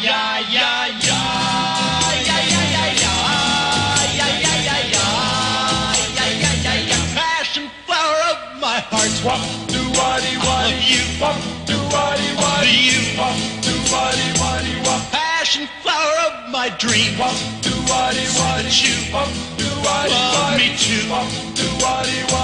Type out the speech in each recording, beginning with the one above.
yeah, yeah, yeah, yeah, yeah, yeah, yeah, yeah, yeah, yeah, yeah, yeah. Passion flower of my heart. Wump do waddy waddy you. Wump do waddy waddy you. Wump do waddy waddy wump. Passion flower of my dream. Wump do waddy waddy you. Wump do waddy waddy me too. Wump do waddy waddy.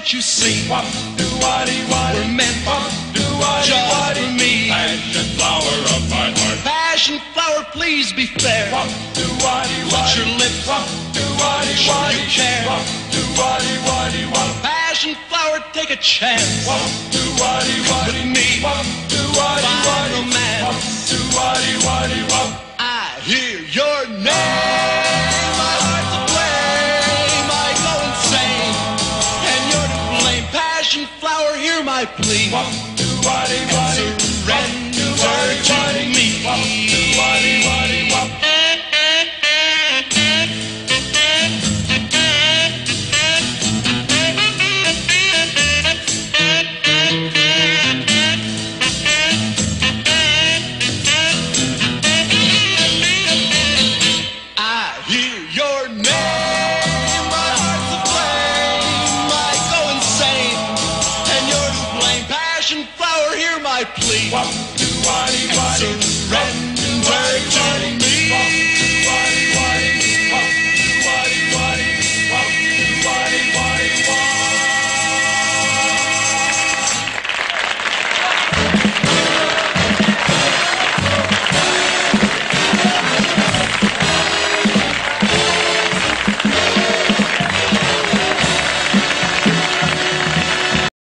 Can't you see? Wop, do waddy waddy. We're meant Wop, do waddy just waddy. for me. Passion flower of my heart. Passion flower, please be fair. Wop, do waddy Put waddy. your lips Wop, do waddy Show waddy. you care. Wop, do waddy waddy wop. Passion flower, take a chance. Wop, do waddy waddy. With me. Wop, I plead. Surrender to me. I plead. Wop, do, waddy, waddy.